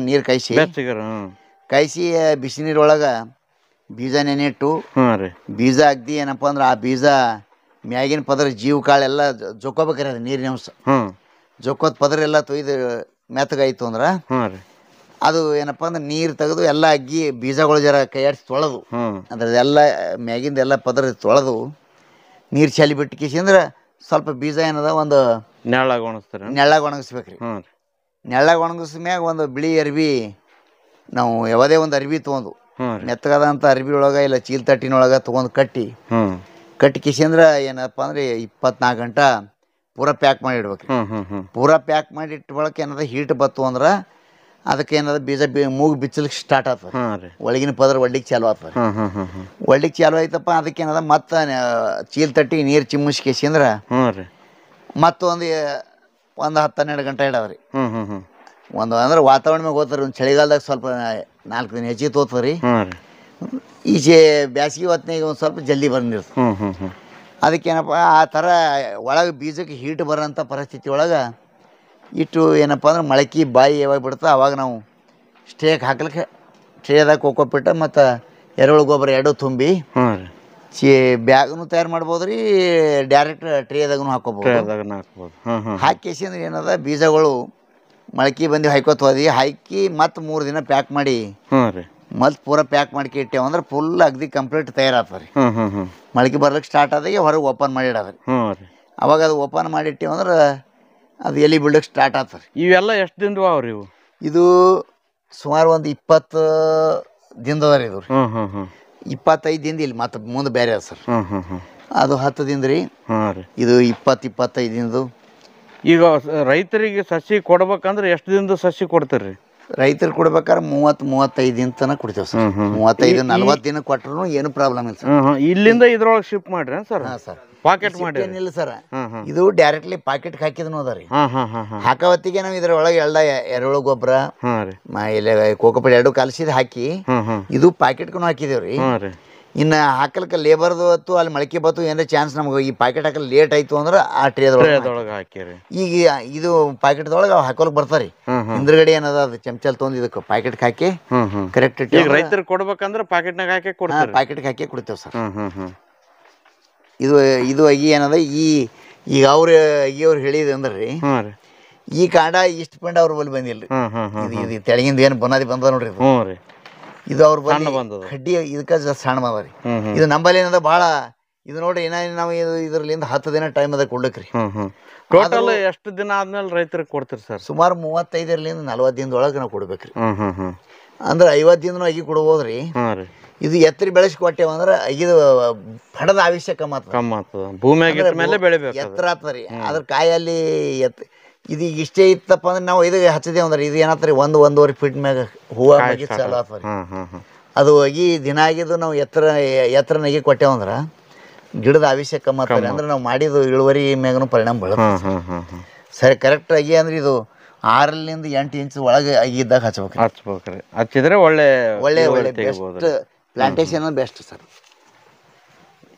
ನೀರು ಕಾಯಿಸಿ. ಬೆಚ್ಚಗಿರ ಹ್ಮ್. ಕಾಯಿಸಿ ಬಿಸಿ ನೀರೊಳಗೆ ಬೀಜ ನೆನೆಟ್ಟು ಹ್ಞೂ ರೀ. ಬೀಜ ಅಗ್ದಿ ಏನಪ್ಪ ಅಂದ್ರೆ ಆ ಬೀಜ ಮ್ಯಾಗಿನ ಪದರ ಜೀವ ಕಾಳೆಲ್ಲ ಜೊಕ್ಕೋಬೇಕ್ರಿ ಅದು ನೀರಿನ ಅಂಶ. ಜೊಕ್ಕೋದ್ ಪದರ ಎಲ್ಲ ತೊಯ್ದು ಮೆತ್ತಗಾಯ್ತು ಅಂದ್ರೆ ಹ್ಞೂ ರೀ. ಅದು ಏನಪ್ಪ ಅಂದ್ರೆ ನೀರು ತೆಗೆದು ಎಲ್ಲ ಅಗ್ಗಿ ಬೀಜಗಳು ಜರ ಕೈಯಾಡಿಸಿ ತೊಳೆದು. ಅಂದ್ರೆ ಅದ್ರದ್ದೆಲ್ಲ ಮ್ಯಾಗಿಂದ ಎಲ್ಲ ಪದರ ತೊಳೆದು ನೀರು ಚಲಿ ಬಿಟ್ಟು ಕಿಸಿಂದ್ರೆ ಸ್ವಲ್ಪ ಬೀಜ ಏನದ ಒಂದು ನೆಳ್ಳಾಗ ಒಣಸ್ತೀರಿ ನೆಳ್ಳಾಗ ಒಣಗಿಸ್ಬೇಕ್ರಿ. ಹ್ಞೂ ರೀ ನೆಳ್ಳಾಗ ಒಣಗಿಸ್ ಮ್ಯಾಗ ಒಂದು ಬಿಳಿ ಅರ್ಬಿ ನಾವು ಯಾವುದೇ ಒಂದು ಅರ್ಬಿ ತೊಗೊಂಡು ಹ್ಞೂ ರೀ. ಒಳಗ ಅರ್ಬಿ ಒಳಗೆ ಇಲ್ಲ ಚೀಲ ತಟ್ಟಿನೊಳಗ ತೊಗೊಂಡು ಕಟ್ಟಿ ಕಟ್ಟಿ ಕಿಸಿಂದ್ರೆ ಏನಪ್ಪ ಅಂದ್ರೆ ಇಪ್ಪತ್ನಾಲ್ಕು ಗಂಟೆ ಪೂರಾ ಪ್ಯಾಕ್ ಮಾಡಿ ಇಡ್ಬೇಕು ಪೂರಾ ಪ್ಯಾಕ್ ಮಾಡಿ ಇಟ್ಟ ಬಳಕ ಏನದ ಹೀಟ್ ಬತ್ತು ಅಂದ್ರೆ ಅದಕ್ಕೆ ಏನದ ಬೀಜ ಬಿ ಮೂಗು ಬಿಚ್ಚಲಿಕ್ಕೆ ಸ್ಟಾರ್ಟ್ ಆತ. ಹಾಂ ರೀ. ಒಳಗಿನ ಪದರ ಒಡ್ಲಿಕ್ಕೆ ಚಾಲು ಹ್ಮ್ ಹ್ಮ್ ಒಡ್ಲಿಕ್ಕೆ ಚಾಲು ಆಯ್ತಪ್ಪ ಅದಕ್ಕೆ ಏನದ ಮತ್ತೆ ಚೀಲ್ ತಟ್ಟಿ ನೀರು ಚಿಮ್ಮಿಸ್ಕೇಸಿ ಅಂದ್ರೆ ಹ್ಞೂ ರೀ. ಮತ್ತೊಂದು ಒಂದು ಹತ್ತು ಹನ್ನೆರಡು ಗಂಟೆ ಇಡವ್ರಿ ಹ್ಮ್ ಹ್ಞೂ ಹ್ಞೂ ಒಂದು ಅಂದ್ರೆ ವಾತಾವರಣ ಮ್ಯಾಗ ಹೋಗ್ತಾರೆ ಒಂದು ಚಳಿಗಾಲದಾಗ ಸ್ವಲ್ಪ ನಾಲ್ಕು ದಿನ ಹೆಚ್ಚಿಗೆ ತೋತವ್ರಿ ರೀ. ಹ್ಞೂ ರೀ. ಈಚೆ ಬ್ಯಾಸಿಗೆ ಹೊತ್ತಿನಾಗ ಒಂದು ಸ್ವಲ್ಪ ಜಲ್ದಿ ಬಂದಿರ್ತದೆ. ಹ್ಞೂ ಹ್ಞೂ ಅದಕ್ಕೇನಪ್ಪ ಆ ಥರ ಒಳಗೆ ಬೀಜಕ್ಕೆ ಹೀಟ್ ಬರೋಂಥ ಪರಿಸ್ಥಿತಿ ಒಳಗೆ ಇಟ್ಟು ಏನಪ್ಪ ಅಂದ್ರೆ ಮೊಳಕೆ ಬಾಯಿ ಯಾವಾಗ ಬಿಡುತ್ತೋ ಅವಾಗ ನಾವು ಸ್ಟೇಕ್ ಹಾಕ್ಲಿಕ್ಕೆ ಟ್ರೇದಾಗ ಕೋಕೋಪಿಟ್ಟ ಮತ್ತು ಎರೆಹುಳು ಗೊಬ್ಬರ ಎರಡು ತುಂಬಿ ಚಿ ಬ್ಯಾಗ್ನು ತಯಾರು ಮಾಡ್ಬೋದು ರೀ ಡೈರೆಕ್ಟ್ ಟ್ರೇದಾಗೂ ಹಾಕೋಬೋದು. ಹಾಕಿಸಿ ಅಂದ್ರೆ ಏನದ ಬೀಜಗಳು ಮೊಳಕೆ ಬಂದು ಹಾಯ್ಕೋತ ಹೋದ್ವಿ ಹಾಕಿ ಮತ್ತು ಮೂರು ದಿನ ಪ್ಯಾಕ್ ಮಾಡಿ ಮತ್ತೆ ಪೂರ ಪ್ಯಾಕ್ ಮಾಡ್ಕೆ ಇಟ್ಟೇವು ಅಂದ್ರೆ ಫುಲ್ ಅಗದಿ ಕಂಪ್ಲೀಟ್ ತಯಾರಾಗ್ತದೆ ರೀ. ಮೊಳಕೆ ಬರ್ಲಿಕ್ಕೆ ಸ್ಟಾರ್ಟ್ ಆದಾಗ ಹೊರಗೆ ಓಪನ್ ಮಾಡಿ ಇಡೋದ್ರಿ ಅವಾಗ ಅದು ಓಪನ್ ಮಾಡಿಟ್ಟಿವಿ ಅಂದ್ರೆ ಅದು ಎಲೆ ಬಿಡ್ಲಿಕ್ಕೆ ಸ್ಟಾರ್ಟ್ ಆಗ್ತದೆ. ಇವೆಲ್ಲ ಎಷ್ಟು ದಿನದ ಅವ್ರಿ ಇವು? ಇದು ಸುಮಾರು ಒಂದು ಇಪ್ಪತ್ತು ದಿನದ ರೀ ಇದು ರೀ. ಹ್ಮ್ ಹ್ಮ್ ಹ್ಮ್. ಇಪ್ಪತ್ತೈದು ದಿನದ ಇಲ್ಲಿ ಮತ್ತೆ ಮುಂದೆ ಬೇರೆ ಅದ ಸರ್. ಹ್ಮ್ ಹ್ಮ್ ಹ್ಮ್. ಅದು ಹತ್ತು ದಿನದ ರೀ. ಹಾಂ ರೀ. ಇದು ಇಪ್ಪತ್ತು ಇಪ್ಪತ್ತೈದು ದಿನದು ಈಗ ಸ- ರೈತರಿಗೆ ಸಸಿ ಕೊಡ್ಬೇಕಂದ್ರೆ ಎಷ್ಟು ದಿನದ ಸಸಿ ಕೊಡ್ತೀರಿ? ರೈತರು ಕೊಡ್ಬೇಕಾದ್ರೆ ಮೂವತ್ ಮೂವತ್ತೈದು ದಿನ ತನಕ ಕೊಡ್ತೇವೆ ಸರ್. ಮೂವತ್ತೈದು ನಲ್ವತ್ತು ದಿನ ಕೊಟ್ಟರು ಏನು ಪ್ರಾಬ್ಲಮ್ ಇಲ್ಲ ಸರ್. ಇಲ್ಲಿಂದ ಇದ್ರೊಳಗೆ ಶಿಫ್ಟ್ ಮಾಡ್ರಿ ಸರ್? ಹಾಂ ಸರ್. ಪಾಕೆಟ್ ಮಾಡಿ ಏನಿಲ್ಲ ಸರ್. ಇದು ಡೈರೆಕ್ಟ್ಲಿ ಪಾಕೆಟ್ ಹಾಕಿದ್ನು ಅದ ರೀ. ಹಾಕವತ್ತಿಗೆ ಹಾಕೋ ಹೊತ್ತಿಗೆ ನಾವು ಇದ್ರ ಒಳಗೆ ಎಲ್ಲ ಎರೆಹುಳು ಗೊಬ್ಬರ ಹಾಂ ಕೋಕಪಡಿ ಎರಡು ಕಲಸಿದ ಹಾಕಿ ಇದು ಪಾಕೆಟ್ಗೂ ಹಾಕಿದೇವ್ ರೀ. ಹಾಂ ರೀ. ಇನ್ನು ಹಾಕಲಿಕ್ಕೆ ಲೇಬರ್ದು ಹೊತ್ತು ಅಲ್ಲಿ ಮೊಳಕೆ ಬತ್ತು ಏನಾರ ಚಾನ್ಸ್ ನಮ್ಗೆ ಈ ಪ್ಯಾಕೆಟ್ ಹಾಕಲು ಲೇಟ್ ಆಯ್ತು ಅಂದ್ರೆ ಆ ಟ್ರೇದೊಳಗೆ ಹಾಕಿರಿ ಈಗ ಇದು ಪ್ಯಾಕೆಟ್ದೊಳಗೆ ಹಾಕೋಲ್ಕೆ ಬರ್ತಾರೆ. ಹಿಂದ್ರಗಡೆ ಏನದ ಅದು ಚಮಚಲ್ ತೊಗೊಂಡು ಇದಕ್ಕೆ ಪ್ಯಾಕೆಟ್ ಹಾಕಿ ಕರೆಕ್ಟ್ ಈಗ ರೈತರಿಗೆ ಕೊಡ್ಬೇಕಂದ್ರೆ ಪಾಕೆಟ್ನಾಗ ಹಾಕಿ ಕೊಡ್ತಾರೆ. ಪ್ಯಾಕೆಟ್ಗೆ ಹಾಕಿ ಕೊಡ್ತೇವೆ ಸರ್. ಹ್ಮ್ ಹ್ಮ್ ಹ್ಮ್. ಇದು ಇದು ಅಗಿ ಏನದ ಈ ಈಗ ಅವ್ರ ಅಗಿ ಅವ್ರು ಹೇಳಿದ ಅಂದ್ರೆ ರೀ. ಈ ಕಾಂಡ ಇಷ್ಟು ಪಂಡ ಅವ್ರ ಬಳಿ ಬಂದಿಲ್ಲ ಇದು ತೆಳಗಿಂದ ಏನು ಬುನಾದಿ ಬಂದ ನೋಡ್ರಿ ಇದು ಅವ್ರ ಬಂದದ ಕಡ್ಡಿ ಇದಕ್ಕೆ ಸಣ್ಣ ಬಂದ ರೀ. ಇದು ನಂಬಲ್ಲಿ ಏನದ ಭಾಳ ಇದು ನೋಡಿ ಏನ ನಾವು ಇದು ಇದರಲ್ಲಿಂದ ಹತ್ತು ದಿನ ಟೈಮ್ ಅದ ಕೊಡ್ಲಿಕ್ರಿ ಟೋಟಲ್ ಎಷ್ಟು ದಿನ ಆದ್ಮೇಲೆ ರೈತರಿಗೆ ಕೊಡ್ತೀರಿ ಸರ್? ಸುಮಾರು ಮೂವತ್ತೈದರಿಂದ ನಲ್ವತ್ತು ದಿನದೊಳಗೆ ನಾವು ಕೊಡ್ಬೇಕ್ರಿ. ಅಂದ್ರೆ ಐವತ್ತು ದಿನ ಅಗಿ ಕೊಡ್ಬೋದ್ರಿ. ಇದು ಎತ್ತರಿ ಬೆಳೆಸಿ ಕೊಟ್ಟೇವ ಅಂದ್ರೆ ಅಗಿದು ಫಡದ ಆವಶ್ಯಕ ಮಾತ್ರ ಎತ್ತರ ಆತ್ರಿ ಅದ್ರ ಕಾಯಲ್ಲಿ ಎತ್ ಇದು ಈಗ ಇಷ್ಟೇ ಇತ್ತಪ್ಪ ಅಂದ್ರೆ ನಾವು ಇದು ಹಚ್ಚಿದೇವು ಅಂದ್ರೆ ಇದು ಏನಾತ್ರಿ ಒಂದು ಒಂದೂವರೆ ಫೀಟ್ ಮ್ಯಾಗ ಹೂವು ಮಗಿ ಚಾಲು ಅದು ಹೋಗಿ ದಿನ ಆಗಿದ್ದು ನಾವು ಎತ್ತರ ಎತ್ತರ ನಗಿ ಕೊಟ್ಟೆವು ಅಂದ್ರೆ ಗಿಡದ ಆವಶ್ಯಕ ಮಾತ್ರ. ಅಂದ್ರೆ ನಾವು ಮಾಡಿದ್ದು ಇಳುವರಿ ಮ್ಯಾಗನು ಪರಿಣಾಮ ಬೀಳುತ್ತೆ. ಹ್ಮ್ ಸರಿ ಕರೆಕ್ಟ್ ಆಗಿ ಅಂದ್ರೆ ಇದು ಆರಲಿಂದ ಎಂಟು ಇಂಚ್ ಒಳಗೆ ಅಗಿ ಇದ್ದಾಗ ಹಚ್ಬೇಕು ಹಚ್ಬೇಕ್ರಿ. ಹಚ್ಚಿದ್ರೆ ಒಳ್ಳೆ ಒಳ್ಳೆ ಒಳ್ಳೆ ಬೆಸ್ಟ್ ಪ್ಲಾಂಟೇಶನ್ ಬೆಸ್ಟ್ ಸರ್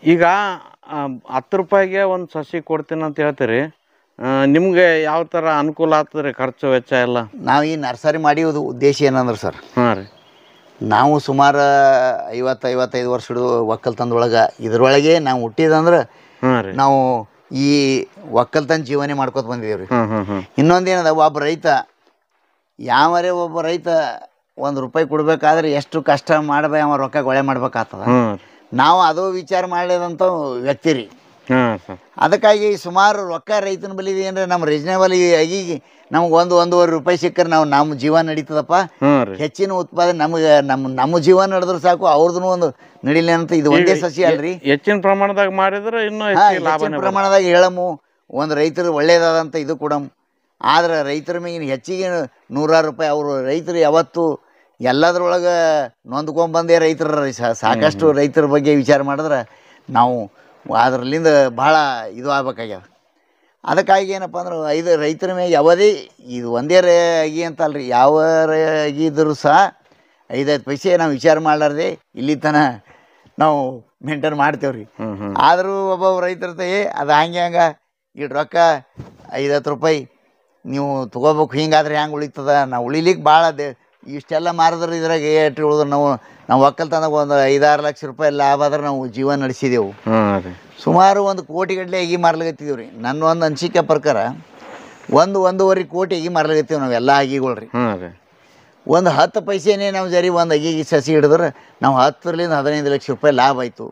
ಈಗ ಹತ್ತು ರೂಪಾಯಿಗೆ ಒಂದು ಸಸಿ ಕೊಡ್ತೀನಿ ಅಂತ ಹೇಳ್ತೀರಿ. ನಿಮ್ಗೆ ಯಾವ ಥರ ಅನುಕೂಲ ಆಗ್ತದೆ ಖರ್ಚು ವೆಚ್ಚ ಎಲ್ಲ? ನಾವು ಈ ನರ್ಸರಿ ಮಾಡಿಯೋದು ಉದ್ದೇಶ ಏನಂದ್ರೆ ಸರ್ ಹಾಂ ರೀ. ನಾವು ಸುಮಾರು ಐವತ್ತು ಐವತ್ತೈದು ವರ್ಷ ಹಿಡಿದು ಒಕ್ಕಲ್ತನದೊಳಗೆ ಇದರೊಳಗೆ ನಾವು ಹುಟ್ಟಿದಂದ್ರೆ ಹಾಂ ರೀ. ನಾವು ಈ ಒಕ್ಕಲ್ತನ ಜೀವನ ಮಾಡ್ಕೊತ ಬಂದಿದ್ದೀವಿ ರೀ. ಇನ್ನೊಂದೇನದ ಒಬ್ಬ ರೈತ ಯಾವರೇ ಒಬ್ಬ ರೈತ ಒಂದು ರೂಪಾಯಿ ಕೊಡ್ಬೇಕಾದ್ರೆ ಎಷ್ಟು ಕಷ್ಟ ಮಾಡಬೇ ಅವ ರೊಕ್ಕ ಗೊಳೆ ಮಾಡ್ಬೇಕಾಗ್ತದ. ನಾವು ಅದು ವಿಚಾರ ಮಾಡಲಿದಂಥ ವ್ಯಕ್ತಿ ರೀ. ಅದಕ್ಕಾಗಿ ಸುಮಾರು ರೊಕ್ಕ ರೈತನ ಬಲಿ ಏನ್ರ ನಮ್ಮ ರೀಸನೇಬಲ್ ಆಗಿ ನಮ್ಗೆ ಒಂದು ಒಂದೂವರೆ ರೂಪಾಯಿ ಸಿಕ್ಕರೆ ನಾವು ನಮ್ಮ ಜೀವನ ನಡೀತದಪ್ಪ. ಹೆಚ್ಚಿನ ಉತ್ಪಾದನೆ ನಮಗೆ ನಮ್ಮ ನಮ್ಮ ಜೀವನ ನಡೆದ್ರೆ ಸಾಕು ಅವ್ರದ್ದು ಒಂದು ನಡಿಲಿ ಅಂತ ಇದು ಒಂದೇ ಸಸಿ ಅಲ್ರಿ. ಹೆಚ್ಚಿನ ಪ್ರಮಾಣದಾಗ ಮಾಡಿದ್ರೆ ಇನ್ನೂ ಹೆಚ್ಚಿನ. ಪ್ರಮಾಣದಾಗ ಹೇಳಮು ಒಂದು ರೈತರು ಒಳ್ಳೇದಾದಂತ ಇದು ಕೊಡಮ್. ಆದ್ರೆ ರೈತರ ಮೇಗಿನ ಹೆಚ್ಚಿಗೆ ನೂರಾರು ರೂಪಾಯಿ ಅವರು ರೈತರು ಯಾವತ್ತು ಎಲ್ಲದ್ರೊಳಗೆ ನೊಂದ್ಕೊಂಡ್ಬಂದೇ ರೈತರ ಸಾಕಷ್ಟು ರೈತರ ಬಗ್ಗೆ ವಿಚಾರ ಮಾಡಿದ್ರೆ ನಾವು ಅದರಲ್ಲಿಂದ ಭಾಳ ಇದು ಆಗ್ಬೇಕಾಗ್ಯದ. ಅದಕ್ಕಾಗಿ ಏನಪ್ಪ ಅಂದ್ರೆ ಐದು ರೈತರ ಮೇಲೆ ಯಾವುದೇ ಇದು ಒಂದೇ ರೇ ಆಗಿ ಅಂತಲ್ಲ ರೀ ಯಾವ ರೇ ಅಗಿ ಇದ್ರೂ ಸಹ ಐದೈದು ಪೈಸೆ ನಾವು ವಿಚಾರ ಮಾಡಲಾರ್ದೆ ಇಲ್ಲಿ ತನಕ ನಾವು ಮೇಂಟೈನ್ ಮಾಡ್ತೇವೆ ರೀ ಆದರೂ ಒಬ್ಬೊಬ್ಬ ರೈತರ ಏ ಅದು ಹಂಗೆ ಹಂಗೆ ಈ ರೊಕ್ಕ ಐದತ್ತು ಹತ್ತು ರೂಪಾಯಿ ನೀವು ತೊಗೋಬೇಕು ಹಿಂಗಾದ್ರೆ ಹೆಂಗೆ ಉಳಿತದ? ನಾವು ಉಳಿಲಿಕ್ಕೆ ಭಾಳ ದೇ ಇಷ್ಟೆಲ್ಲ ಮಾರಿದ್ರೆ ಇದ್ರಾಗ ಏಟ್ ಉಳಿದ್ರೆ ನಾವು ನಾವು ಒಕ್ಕಲ್ತನದಾಗ ಒಂದು ಐದಾರು ಲಕ್ಷ ರೂಪಾಯಿ ಲಾಭ ಆದ್ರೆ ನಾವು ಜೀವನ ನಡೆಸಿದೆವು. ಸುಮಾರು ಒಂದು ಕೋಟಿಗಟ್ಟಲೆ ಅಗಿ ಮಾರ್ಲಿಕತ್ತಿದ್ದೀವಿ ರೀ. ನನ್ನ ಒಂದು ಅನಿಸಿಕೆ ಪ್ರಕಾರ ಒಂದು ಒಂದೂವರೆ ಕೋಟಿ ಅಗಿ ಮಾರ್ಲಿಕತ್ತೀವಿ ನಾವು ಎಲ್ಲ ಅಗಿಗಳು ರೀ. ರೀ ಒಂದು ಹತ್ತು ಪೈಸೆನೇ ನಾವು ಜರಿ ಒಂದು ಅಗಿಗೆ ಸಸಿ ಹಿಡಿದ್ರೆ ನಾವು ಹತ್ತರಿಂದ ಹದಿನೈದು ಲಕ್ಷ ರೂಪಾಯಿ ಲಾಭ ಆಯಿತು.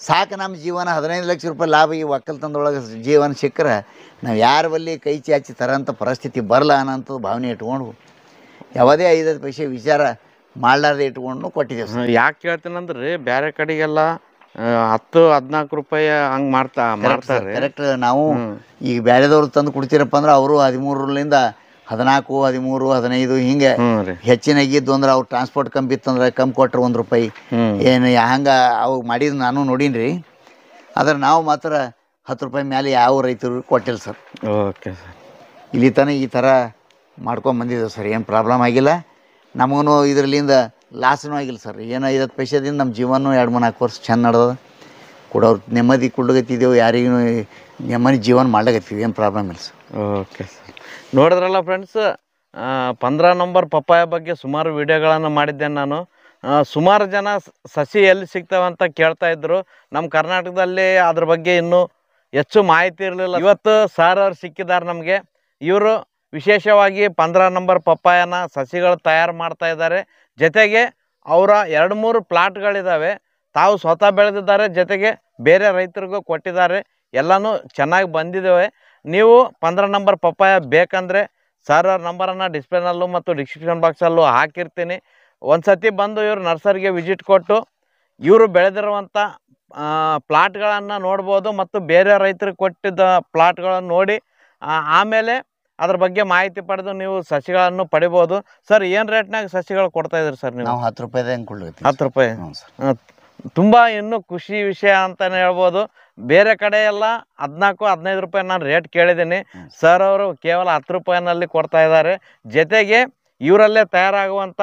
ಸಾಕು ನಮ್ಮ ಜೀವನ ಹದಿನೈದು ಲಕ್ಷ ರೂಪಾಯಿ ಲಾಭ ಈ ಒಕ್ಕಲ್ತನದೊಳಗೆ ಜೀವನ ಸಿಕ್ಕರೆ ನಾವು ಯಾರ ಬಲ್ಲಿ ಕೈ ಚಾಚಿ ತರೋಂಥ ಪರಿಸ್ಥಿತಿ ಬರಲ್ಲ ಅನ್ನೋಂಥದ್ದು ಭಾವನೆ ಇಟ್ಕೊಂಡು ಯಾವುದೇ ಐದೈದು ಪೈಸೆ ವಿಚಾರ ಮಾಡಲಾರ್ದೆ ಇಟ್ಕೊಂಡು ಕೊಟ್ಟಿದ್ದೇವೆ ಸರ್. ಯಾಕೆ ಕೇಳ್ತೀನಂದ್ರೆ? ಬೇರೆ ಕಡೆಗೆಲ್ಲ ಹತ್ತು ಹದಿನಾಲ್ಕು ರೂಪಾಯಿ ಹಂಗೆ ಮಾಡ್ತಾ ಮಾಡ್ತಾರೆ ಕರೆಕ್ಟ್ ನಾವು. ಈಗ ಬೇರೆದವ್ರು ತಂದು ಕೊಡ್ತೀರಪ್ಪ ಅಂದ್ರೆ ಅವರು ಹದಿಮೂರರಿಂದ ಹದಿನಾಲ್ಕು ಹದಿಮೂರು ಹದಿನೈದು ಹಿಂಗೆ ಹೆಚ್ಚಿನ ಆಗಿದ್ದು ಹೆಚ್ಚಿನಾಗಿದ್ದು ಅಂದ್ರೆ ಅವ್ರು ಟ್ರಾನ್ಸ್ಪೋರ್ಟ್ ಕಮ್ಮಿ ಇತ್ತಂದ್ರೆ ಕಮ್ಮಿ ಕೊಟ್ಟರು ಒಂದು ರೂಪಾಯಿ. ಏನು ಹಂಗೆ ಅವು ಮಾಡಿದ್ದು ನಾನು ನೋಡೀನಿ ಆದ್ರೆ ನಾವು ಮಾತ್ರ ಹತ್ತು ರೂಪಾಯಿ ಮೇಲೆ ಯಾವ ರೈತರು ಕೊಟ್ಟಿಲ್ಲ ಸರ್. Okay sir. ಇಲ್ಲಿ ತನಕ ಈ ಥರ ಮಾಡ್ಕೊಂಡು ಬಂದಿದ್ದೇವೆ ಸರ್, ಏನು ಪ್ರಾಬ್ಲಮ್ ಆಗಿಲ್ಲ. ನಮಗೂ ಇದರಲ್ಲಿಂದ ಲಾಸ್ನೂ ಆಗಿಲ್ಲ ಸರ್. ಏನೋ ಐವತ್ತು ಪೈಸೆದಿಂದ ನಮ್ಮ ಜೀವನೂ ಎರಡು ಮೂರು ನಾಲ್ಕು ವರ್ಷ ಚೆಂದ ನಡೆದ ಕೊಡೋರು ನೆಮ್ಮದಿ ಕುಡ್ಲಗತ್ತಿದ್ದೆವು ಯಾರಿಗೂ ನೆಮ್ಮದಿ ಜೀವನ ಮಾಡ್ಲಾಗತ್ತೀವಿ ಏನು ಪ್ರಾಬ್ಲಮ್ ಇಲ್ಲ ಸರ್. Okay sir. ನೋಡಿದ್ರಲ್ಲ ಫ್ರೆಂಡ್ಸ್ ಪಂದ್ರ ನಂಬರ್ ಪಪ್ಪಾಯ ಬಗ್ಗೆ ಸುಮಾರು ವಿಡಿಯೋಗಳನ್ನು ಮಾಡಿದ್ದೆ ನಾನು. ಸುಮಾರು ಜನ ಸಸಿ ಎಲ್ಲಿ ಸಿಗ್ತಾವೆ ಅಂತ ಕೇಳ್ತಾ ಇದ್ರು. ನಮ್ಮ ಕರ್ನಾಟಕದಲ್ಲಿ ಅದ್ರ ಬಗ್ಗೆ ಇನ್ನೂ ಹೆಚ್ಚು ಮಾಹಿತಿ ಇರಲಿಲ್ಲ. ಇವತ್ತು ಸರ್ ಅವ್ರು ಸಿಕ್ಕಿದ್ದಾರೆ ನಮಗೆ. ಇವರು ವಿಶೇಷವಾಗಿ ಪಂದ್ರ ನಂಬರ್ ಪಪ್ಪಾಯನ ಸಸಿಗಳು ತಯಾರು ಮಾಡ್ತಾ ಇದ್ದಾರೆ. ಜೊತೆಗೆ ಅವರ ಎರಡು ಮೂರು ಪ್ಲಾಟ್ಗಳಿದ್ದಾವೆ ತಾವು ಸ್ವತಃ ಬೆಳೆದಿದ್ದಾರೆ, ಜೊತೆಗೆ ಬೇರೆ ರೈತರಿಗೂ ಕೊಟ್ಟಿದ್ದಾರೆ. ಎಲ್ಲನೂ ಚೆನ್ನಾಗಿ ಬಂದಿದ್ದಾವೆ ನೀವು ಪಂದ್ರ ನಂಬರ್ ಪಪ್ಪಾಯ ಬೇಕಂದರೆ ಸರ್ ಅವ್ರ ನಂಬರನ್ನು ಡಿಸ್ಪ್ಲೇನಲ್ಲೂ ಮತ್ತು ಡಿಸ್ಕ್ರಿಪ್ಷನ್ ಬಾಕ್ಸಲ್ಲೂ ಹಾಕಿರ್ತೀನಿ. ಒಂದು ಸತಿ ಬಂದು ಇವರು ನರ್ಸರಿಗೆ ವಿಸಿಟ್ ಕೊಟ್ಟು ಇವರು ಬೆಳೆದಿರುವಂಥ ಪ್ಲಾಟ್ಗಳನ್ನು ನೋಡ್ಬೋದು ಮತ್ತು ಬೇರೆ ರೈತರಿಗೆ ಕೊಟ್ಟಿದ್ದ ಪ್ಲಾಟ್ಗಳನ್ನು ನೋಡಿ ಆಮೇಲೆ ಅದ್ರ ಬಗ್ಗೆ ಮಾಹಿತಿ ಪಡೆದು ನೀವು ಸಸಿಗಳನ್ನು ಪಡಿಬೋದು. ಸರ್ ಏನು ರೇಟ್ನಾಗ ಸಸಿಗಳು ಕೊಡ್ತಾ ಇದ್ರಿ ಸರ್ ನೀವು? ನಾವು ಹತ್ತು ರೂಪಾಯಿ ಹೆಂಗೆ ಕೊಡ್ಲತ್ತೀವಿ ಹತ್ತು ರೂಪಾಯಿ. ಹ್ಞೂ ಸರ್. ಆ, ತುಂಬಾ ಇನ್ನು ಖುಷಿ ವಿಷಯ ಅಂತಾನೆ ಹೇಳ್ಬೋದು. ಬೇರೆ ಕಡೆ ಎಲ್ಲ ಹದಿನಾಲ್ಕು ಹದಿನೈದು ರೂಪಾಯಿ ನಾನು ರೇಟ್ ಕೇಳಿದ್ದೀನಿ. ಸರ್. ಅವರು ಕೇವಲ ಹತ್ತು ರೂಪಾಯಿನಲ್ಲಿ ಕೊಡ್ತಾ ಇದ್ದಾರೆ. ಜೊತೆಗೆ ಇವರಲ್ಲೇ ತಯಾರಾಗುವಂಥ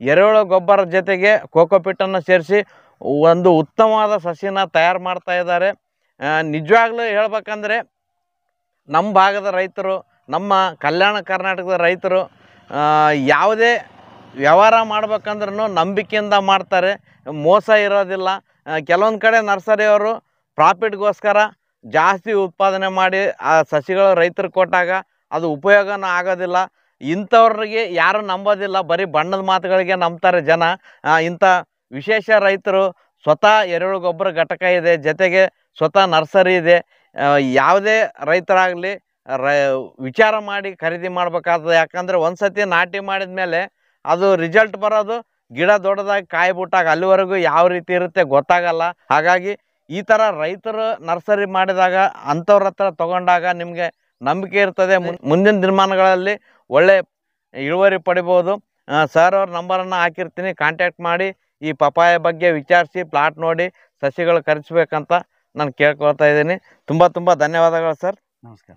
ಎರೆಹುಳು ಗೊಬ್ಬರ ಜೊತೆಗೆ ಕೋಕೋಪಿಟ್ಟನ್ನು ಸೇರಿಸಿ ಒಂದು ಉತ್ತಮವಾದ ಸಸಿನ ತಯಾರು ಮಾಡ್ತಾ ಇದ್ದಾರೆ. ನಿಜವಾಗ್ಲೂ ಹೇಳ್ಬೇಕಂದ್ರೆ ನಮ್ಮ ಭಾಗದ ರೈತರು ನಮ್ಮ ಕಲ್ಯಾಣ ಕರ್ನಾಟಕದ ರೈತರು ಯಾವುದೇ ವ್ಯವಹಾರ ಮಾಡ್ಬೇಕಂದ್ರೂ ನಂಬಿಕೆಯಿಂದ ಮಾಡ್ತಾರೆ. ಮೋಸ ಇರೋದಿಲ್ಲ. ಕೆಲವೊಂದು ಕಡೆ ನರ್ಸರಿಯವರು ಪ್ರಾಫಿಟ್ಗೋಸ್ಕರ ಜಾಸ್ತಿ ಉತ್ಪಾದನೆ ಮಾಡಿ ಆ ಸಸಿಗಳು ರೈತರು ಕೊಟ್ಟಾಗ ಅದು ಉಪಯೋಗನೂ ಆಗೋದಿಲ್ಲ. ಇಂಥವ್ರಿಗೆ ಯಾರು ನಂಬೋದಿಲ್ಲ. ಬರೀ ಬಣ್ಣದ ಮಾತುಗಳಿಗೆ ನಂಬ್ತಾರೆ ಜನ. ಇಂಥ ವಿಶೇಷ ರೈತರು ಸ್ವತಃ ಎರೆಹುಳು ಗೊಬ್ಬರ ಘಟಕ ಇದೆ. ಜೊತೆಗೆ ಸ್ವತಃ ನರ್ಸರಿ ಇದೆ. ಯಾವುದೇ ರೈತರಾಗಲಿ ರೈ, ವಿಚಾರ ಮಾಡಿ ಖರೀದಿ ಮಾಡ್ಬೇಕಾಗ್ತದೆ. ಯಾಕಂದರೆ ಒಂದು ಸತಿ ನಾಟಿ ಮಾಡಿದ ಮೇಲೆ ಅದು ರಿಸಲ್ಟ್ ಬರೋದು ಗಿಡ ದೊಡ್ಡದಾಗಿ ಕಾಯಿ ಬಿಟ್ಟಾಗ ಅಲ್ಲಿವರೆಗೂ ಯಾವ ರೀತಿ ಇರುತ್ತೆ ಗೊತ್ತಾಗಲ್ಲ. ಹಾಗಾಗಿ ಈ ಥರ ರೈತರು ನರ್ಸರಿ ಮಾಡಿದಾಗ ಅಂಥವ್ರ ಹತ್ರ ತಗೊಂಡಾಗ ನಿಮಗೆ ನಂಬಿಕೆ ಇರ್ತದೆ. ಮುಂದಿನ ದಿನಮಾನಗಳಲ್ಲಿ ಒಳ್ಳೆ ಇಳುವರಿ ಪಡಿಬೋದು. ಸರ್ ಅವ್ರ ನಂಬರನ್ನು ಹಾಕಿರ್ತೀನಿ. ಕಾಂಟ್ಯಾಕ್ಟ್ ಮಾಡಿ ಈ ಪಪಾಯ ಬಗ್ಗೆ ವಿಚಾರಿಸಿ ಪ್ಲಾಟ್ ನೋಡಿ, ಸಸಿಗಳು ಖರ್ಚಬೇಕಂತ ನಾನು ಕೇಳ್ಕೊಳ್ತಾ ಇದ್ದೀನಿ. ತುಂಬ ತುಂಬ ಧನ್ಯವಾದಗಳು ಸರ್ ನಮಸ್ಕಾರ.